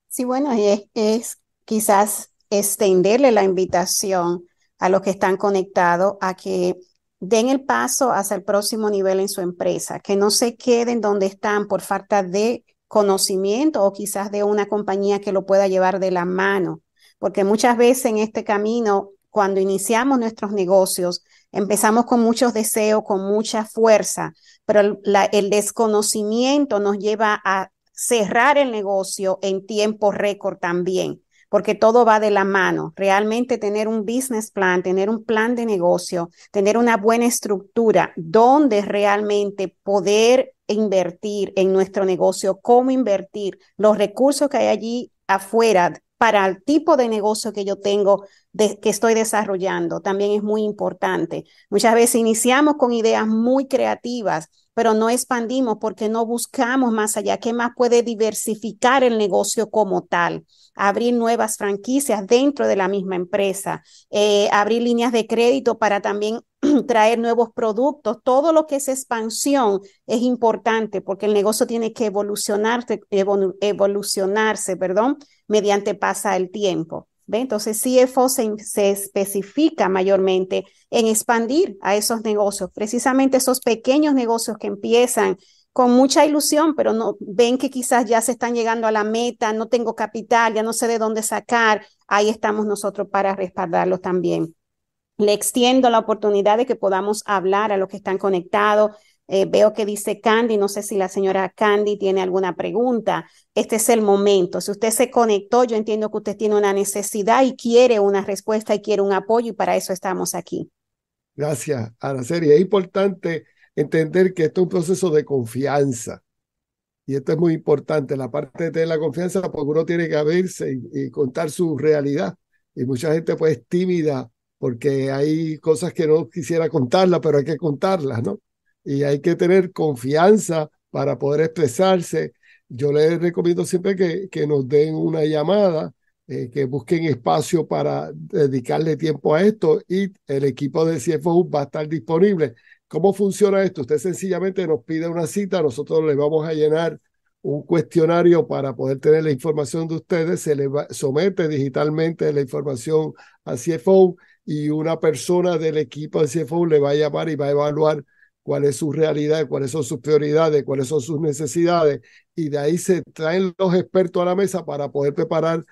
Sí, bueno, es quizás extenderle la invitación a los que están conectados a que den el paso hacia el próximo nivel en su empresa, que no se queden donde están por falta de conocimiento o quizás de una compañía que lo pueda llevar de la mano, porque muchas veces en este camino, cuando iniciamos nuestros negocios, empezamos con muchos deseos, con mucha fuerza, pero el desconocimiento nos lleva a cerrar el negocio en tiempo récord también porque todo va de la mano. Realmente tener un business plan, tener un plan de negocio, tener una buena estructura donde realmente poder invertir en nuestro negocio, cómo invertir los recursos que hay allí afuera para el tipo de negocio que yo tengo, que estoy desarrollando, también es muy importante. Muchas veces iniciamos con ideas muy creativas, pero no expandimos porque no buscamos más allá. ¿Qué más puede diversificar el negocio como tal? Abrir nuevas franquicias dentro de la misma empresa, eh, abrir líneas de crédito para también traer nuevos productos. Todo lo que es expansión es importante porque el negocio tiene que evolucionarse, evolucionarse perdón, mediante pasa el tiempo. ¿Ve? Entonces, CFO se, se, especifica mayormente en expandir a esos negocios, precisamente esos pequeños negocios que empiezan con mucha ilusión, pero no ven que quizás ya se están llegando a la meta, no tengo capital, ya no sé de dónde sacar. Ahí estamos nosotros para respaldarlos también. Le extiendo la oportunidad de que podamos hablar a los que están conectados. Eh, veo que dice Candy, no sé si la señora Candy tiene alguna pregunta. Este es el momento. Si usted se conectó, yo entiendo que usted tiene una necesidad y quiere una respuesta y quiere un apoyo y para eso estamos aquí. Gracias, Araceli. Es importante entender que esto es un proceso de confianza. Y esto es muy importante, la parte de la confianza, porque uno tiene que abrirse y, y contar su realidad. Y mucha gente pues es tímida porque hay cosas que no quisiera contarlas, pero hay que contarlas, ¿no? Y hay que tener confianza para poder expresarse. Yo les recomiendo siempre que, que nos den una llamada, eh, que busquen espacio para dedicarle tiempo a esto y el equipo de CFO va a estar disponible. ¿Cómo funciona esto? Usted sencillamente nos pide una cita, nosotros le vamos a llenar un cuestionario para poder tener la información de ustedes, se le somete digitalmente la información a CFO y una persona del equipo de CFO le va a llamar y va a evaluar cuál es su realidad, cuáles son sus prioridades, cuáles son sus necesidades, y de ahí se traen los expertos a la mesa para poder preparar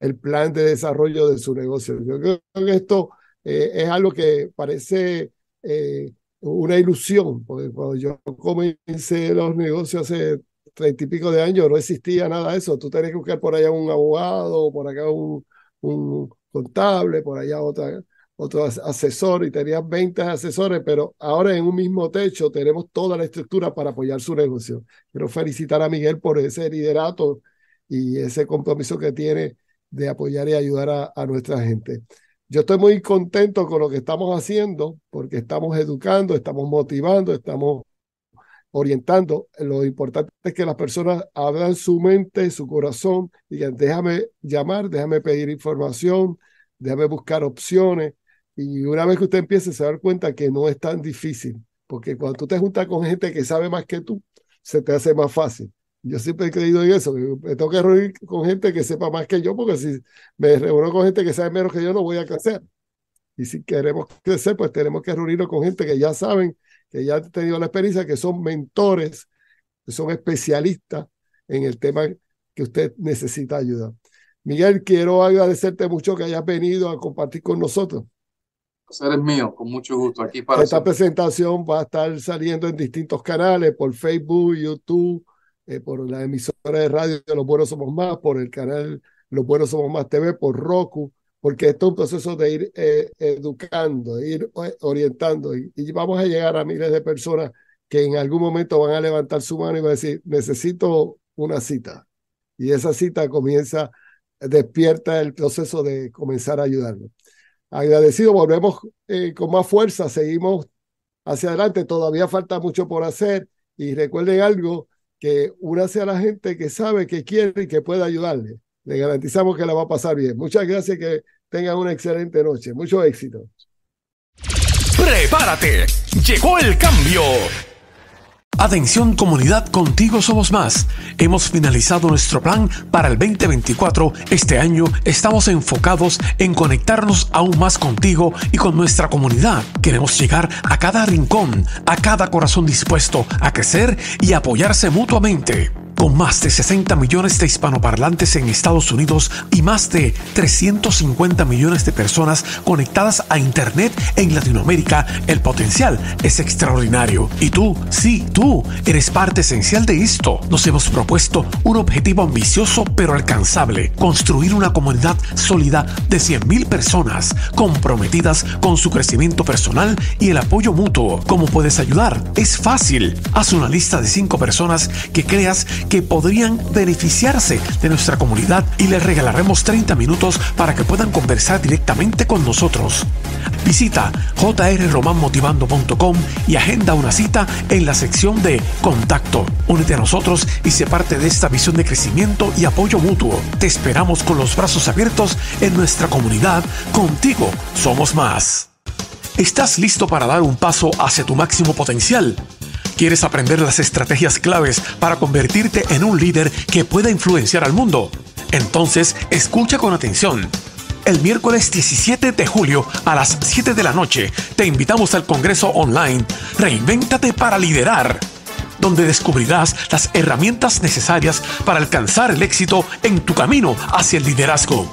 el plan de desarrollo de su negocio. Yo creo que esto eh, es algo que parece eh, una ilusión, porque cuando yo comencé los negocios hace treinta y pico de años no existía nada de eso. Tú tenías que buscar por allá un abogado, por acá un, un contable, por allá otra otro asesor y tenían 20 asesores, pero ahora en un mismo techo tenemos toda la estructura para apoyar su negocio. Quiero felicitar a Miguel por ese liderato y ese compromiso que tiene de apoyar y ayudar a, a nuestra gente. Yo estoy muy contento con lo que estamos haciendo porque estamos educando, estamos motivando, estamos orientando. Lo importante es que las personas abran su mente, su corazón, y digan, déjame llamar, déjame pedir información, déjame buscar opciones. Y una vez que usted empiece a dar cuenta que no es tan difícil, porque cuando tú te juntas con gente que sabe más que tú, se te hace más fácil. Yo siempre he creído en eso, que me tengo que reunir con gente que sepa más que yo, porque si me reúno con gente que sabe menos que yo, no voy a crecer. Y si queremos crecer, pues tenemos que reunirnos con gente que ya saben, que ya han tenido la experiencia, que son mentores, que son especialistas en el tema que usted necesita ayuda. Miguel, quiero agradecerte mucho que hayas venido a compartir con nosotros placer es mío, con mucho gusto aquí para... Esta presentación va a estar saliendo en distintos canales, por Facebook, YouTube, eh, por la emisora de radio de Los Buenos Somos Más, por el canal Los Buenos Somos Más TV, por Roku, porque esto es un proceso de ir eh, educando, de ir eh, orientando y, y, vamos a llegar a miles de personas que en algún momento van a levantar su mano y van a decir, necesito una cita. Y esa cita comienza, despierta el proceso de comenzar a ayudarlo. Agradecido, volvemos eh, con más fuerza, seguimos hacia adelante, todavía falta mucho por hacer y recuerden algo, que únase a la gente que sabe, que quiere y que puede ayudarle. Le garantizamos que la va a pasar bien. Muchas gracias, que tengan una excelente noche. Mucho éxito. Prepárate, llegó el cambio. Atención comunidad, contigo somos más. Hemos finalizado nuestro plan para el 2024. Este año estamos enfocados en conectarnos aún más contigo y con nuestra comunidad. Queremos llegar a cada rincón, a cada corazón dispuesto a crecer y apoyarse mutuamente. Con más de 60 millones de hispanoparlantes en Estados Unidos y más de 350 millones de personas conectadas a Internet en Latinoamérica, el potencial es extraordinario. Y tú, sí, tú, eres parte esencial de esto. Nos hemos propuesto un objetivo ambicioso pero alcanzable, construir una comunidad sólida de 100.000 personas comprometidas con su crecimiento personal y el apoyo mutuo. ¿Cómo puedes ayudar? Es fácil. Haz una lista de 5 personas que creas que podrían beneficiarse de nuestra comunidad y les regalaremos 30 minutos para que puedan conversar directamente con nosotros. Visita jrromanmotivando.com y agenda una cita en la sección de Contacto. Únete a nosotros y sé parte de esta visión de crecimiento y apoyo mutuo. Te esperamos con los brazos abiertos en nuestra comunidad. Contigo somos más. ¿Estás listo para dar un paso hacia tu máximo potencial? ¿Quieres aprender las estrategias claves para convertirte en un líder que pueda influenciar al mundo? Entonces, escucha con atención. El miércoles 17 de julio a las 7 de la noche te invitamos al Congreso Online Reinvéntate para Liderar, donde descubrirás las herramientas necesarias para alcanzar el éxito en tu camino hacia el liderazgo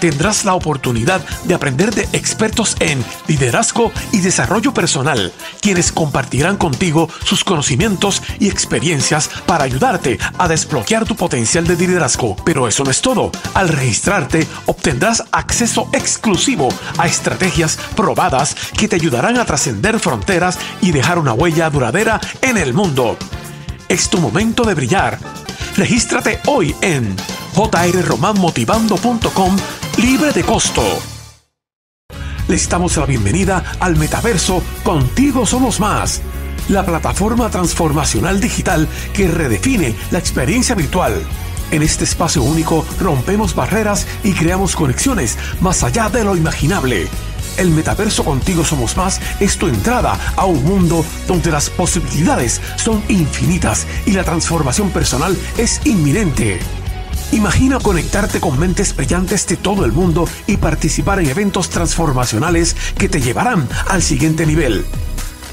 tendrás la oportunidad de aprender de expertos en liderazgo y desarrollo personal, quienes compartirán contigo sus conocimientos y experiencias para ayudarte a desbloquear tu potencial de liderazgo. Pero eso no es todo. Al registrarte, obtendrás acceso exclusivo a estrategias probadas que te ayudarán a trascender fronteras y dejar una huella duradera en el mundo. Es tu momento de brillar. Regístrate hoy en jrromanmotivando.com libre de costo. Les damos la bienvenida al metaverso Contigo Somos Más, la plataforma transformacional digital que redefine la experiencia virtual. En este espacio único rompemos barreras y creamos conexiones más allá de lo imaginable. El metaverso Contigo Somos Más es tu entrada a un mundo donde las posibilidades son infinitas y la transformación personal es inminente. Imagina conectarte con mentes brillantes de todo el mundo y participar en eventos transformacionales que te llevarán al siguiente nivel.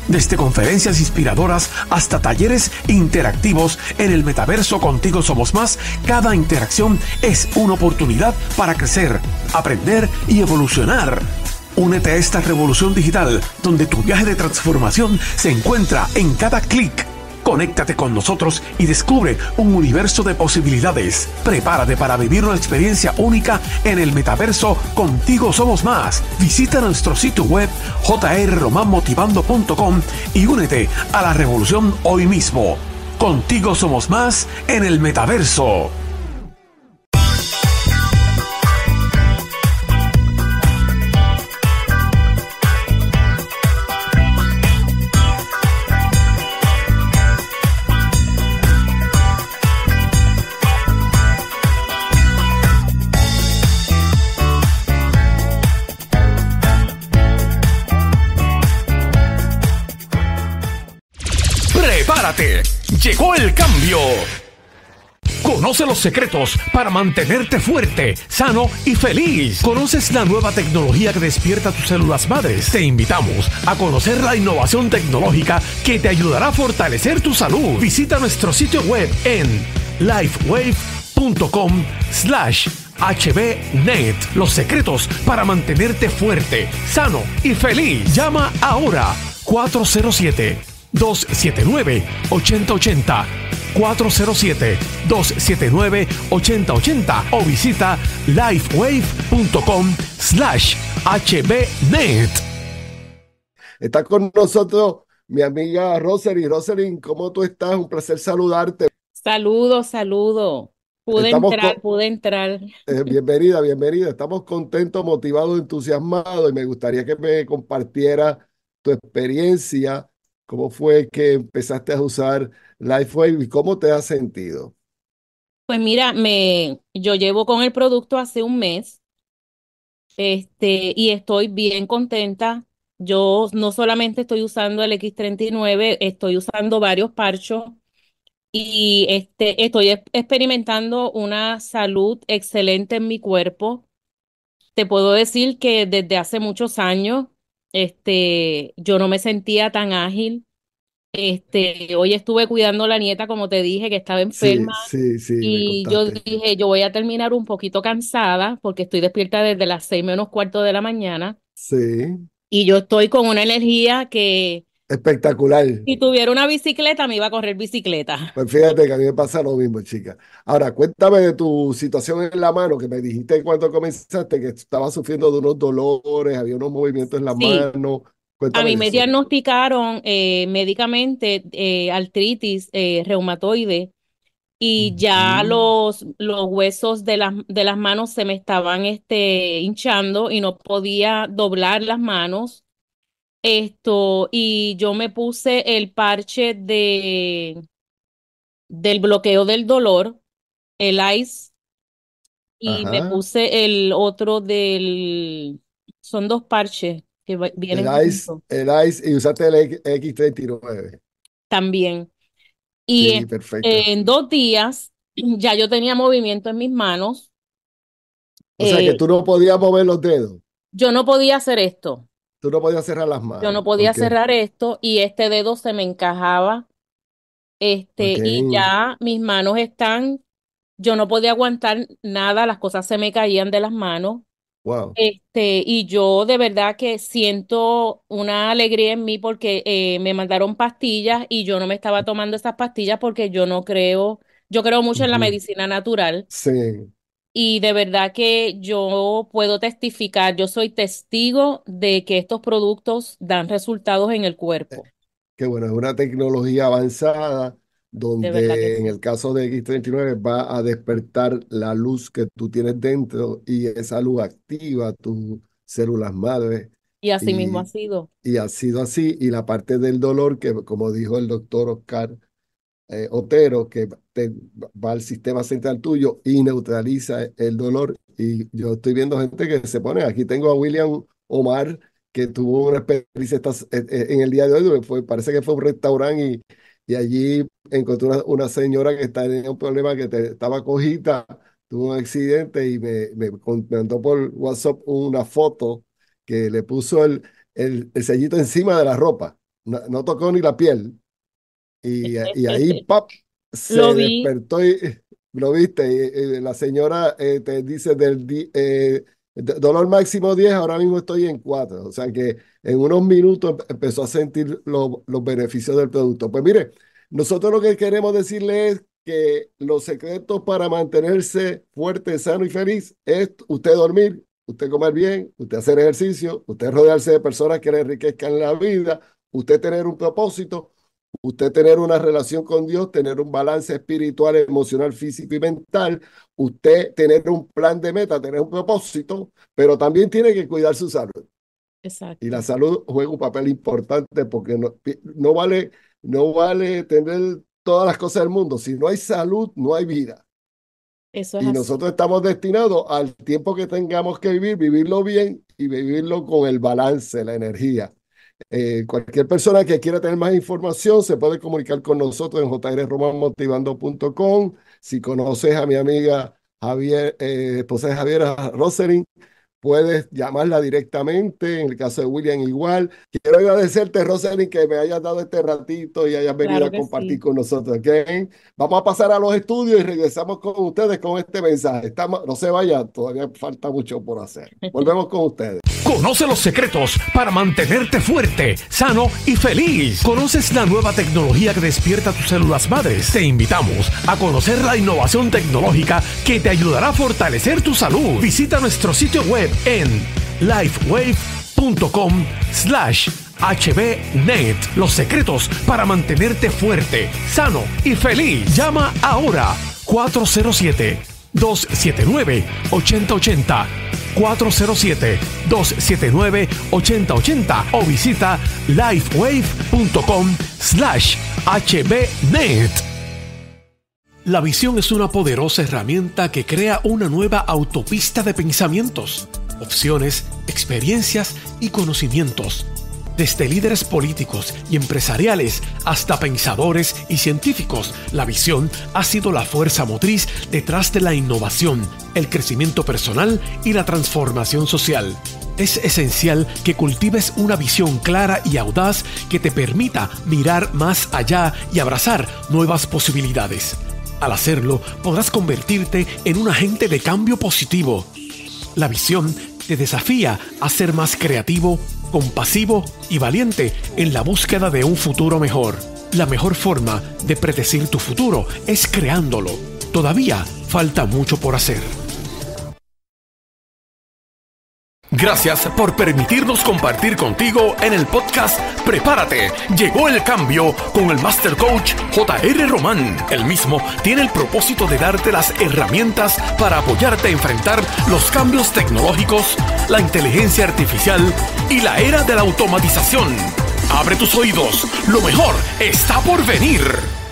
Desde conferencias inspiradoras hasta talleres interactivos en el metaverso Contigo Somos Más, cada interacción es una oportunidad para crecer, aprender y evolucionar. Únete a esta revolución digital donde tu viaje de transformación se encuentra en cada clic Conéctate con nosotros y descubre un universo de posibilidades. Prepárate para vivir una experiencia única en el metaverso Contigo Somos Más. Visita nuestro sitio web jrromanmotivando.com y únete a la revolución hoy mismo. Contigo Somos Más en el metaverso. Llegó el cambio. Conoce los secretos para mantenerte fuerte, sano y feliz. ¿Conoces la nueva tecnología que despierta tus células madres? Te invitamos a conocer la innovación tecnológica que te ayudará a fortalecer tu salud. Visita nuestro sitio web en lifewave.com slash HBNet. Los secretos para mantenerte fuerte, sano y feliz. Llama ahora 407 279-8080. 407-279-8080 o visita lifewave.com slash hbnet. Está con nosotros mi amiga Rosalind. Rosalind, ¿cómo tú estás? Un placer saludarte. Saludos, saludos. Pude Estamos entrar, con- pude entrar. Eh, bienvenida, bienvenida. Estamos contentos, motivados, entusiasmados y me gustaría que me compartiera tu experiencia, cómo fue que empezaste a usar LifeWave y cómo te has sentido. Pues mira, me, yo llevo con el producto hace un mes, este, y estoy bien contenta. Yo no solamente estoy usando el X39, estoy usando varios parchos y este, estoy ex- experimentando una salud excelente en mi cuerpo. Te puedo decir que desde hace muchos años, este, yo no me sentía tan ágil. Este, hoy estuve cuidando a la nieta, como te dije, que estaba Sí, enferma. sí, sí, me Y yo dije, yo voy a terminar un poquito cansada porque estoy despierta desde las seis menos cuarto de la mañana Sí, y yo estoy con una energía que espectacular. si tuviera una bicicleta me iba a correr bicicleta. Pues fíjate que a mí me pasa lo mismo, chica. Ahora, cuéntame de tu situación en la mano, que me dijiste cuando comenzaste que estabas sufriendo de unos dolores, había unos movimientos en la Sí, mano. a Cuéntame mí de me eso. diagnosticaron eh, médicamente eh, artritis eh, reumatoide y ya los, los huesos de las, de las manos se me estaban este, hinchando y no podía doblar las manos. Esto, y yo me puse el parche de, del bloqueo del dolor, el ICE, y me puse el otro del, son dos parches que va- El vienen ICE, juntos el ICE, y usaste el X- X39. también. Y Sí, en, perfecto. en dos días ya yo tenía movimiento en mis manos. O sea que Eh, tú no podías mover los dedos, yo no podía hacer esto, tú no podías cerrar las yo no manos. podía cerrar esto y este dedo se me encajaba. Este, y ya mis manos están, yo no podía aguantar nada, las cosas se me caían de las manos. Wow. Este, y yo de verdad que siento una alegría en mí porque eh, me mandaron pastillas y yo no me estaba tomando esas pastillas porque yo no creo, yo creo mucho en la medicina natural Sí, y de verdad que yo puedo testificar, yo soy testigo de que estos productos dan resultados en el cuerpo, que bueno, es una tecnología avanzada donde en el sí. caso de X39 va a despertar la luz que tú tienes dentro y esa luz activa tus células madre Y así mismo ha sido. y ha sido así. Y la parte del dolor que, como dijo el doctor Oscar eh, Otero, que va al sistema central tuyo y neutraliza el dolor. Y yo estoy viendo gente que se pone, aquí tengo a William Omar, que tuvo una experiencia eh, eh, en el día de hoy, fue, parece que fue un restaurante y, y allí encontró una, una señora que tenía un problema, que te- estaba cojita, tuvo un accidente y me, me mandó por WhatsApp una foto que le puso el, el, el sellito encima de la ropa, no, no tocó ni la piel. Y, y ahí, ¡pap! se Lo vi, despertó y lo viste. Y, y la señora eh, te dice del eh, dolor máximo 10, ahora mismo estoy en 4. O sea que en unos minutos empe- empezó a sentir lo- los beneficios del producto. Pues mire, nosotros lo que queremos decirle es que los secretos para mantenerse fuerte, sano y feliz es usted dormir, usted comer bien, usted hacer ejercicio, usted rodearse de personas que le enriquezcan la vida, usted tener un propósito usted tener una relación con Dios, tener un balance espiritual, emocional, físico y mental, usted tener un plan de meta, tener un propósito, pero también tiene que cuidar su salud. Y la exacto, salud juega un papel importante porque no, no vale, no vale tener todas las cosas del mundo. Si no hay salud, no hay vida. eso es Y así. nosotros estamos destinados al tiempo que tengamos que vivir, vivirlo bien y vivirlo con el balance, la energía. Eh, cualquier persona que quiera tener más información se puede comunicar con nosotros en jrromanmotivando.com. Si conoces a mi amiga Javier, eh, esposa de Javier Roselyn, puedes llamarla directamente. En el caso de William, igual. Quiero agradecerte, Roselyn, que me hayas dado este ratito y hayas venido Claro a compartir sí. con nosotros. ¿ok? Vamos a pasar a los estudios y regresamos con ustedes con este mensaje. Estamos, no se vayan, todavía falta mucho por hacer. Volvemos con ustedes. Conoce los secretos para mantenerte fuerte, sano y feliz. ¿Conoces la nueva tecnología que despierta tus células madres? Te invitamos a conocer la innovación tecnológica que te ayudará a fortalecer tu salud. Visita nuestro sitio web en lifewave.com slash HBNet. Los secretos para mantenerte fuerte, sano y feliz. Llama ahora 407-279-8080. 407-279-8080 o visita lifewave.com slash hbnet. La visión es una poderosa herramienta que crea una nueva autopista de pensamientos, opciones, experiencias y conocimientos desde líderes políticos y empresariales hasta pensadores y científicos, la visión ha sido la fuerza motriz detrás de la innovación, el crecimiento personal y la transformación social. Es esencial que cultives una visión clara y audaz que te permita mirar más allá y abrazar nuevas posibilidades. Al hacerlo, podrás convertirte en un agente de cambio positivo. La visión te desafía a ser más creativo, compasivo y valiente en la búsqueda de un futuro mejor. La mejor forma de predecir tu futuro es creándolo. Todavía falta mucho por hacer. Gracias por permitirnos compartir contigo en el podcast Prepárate. Llegó el cambio con el Master Coach JR Román. El mismo tiene el propósito de darte las herramientas para apoyarte a enfrentar los cambios tecnológicos, la inteligencia artificial y la era de la automatización. Abre tus oídos, lo mejor está por venir.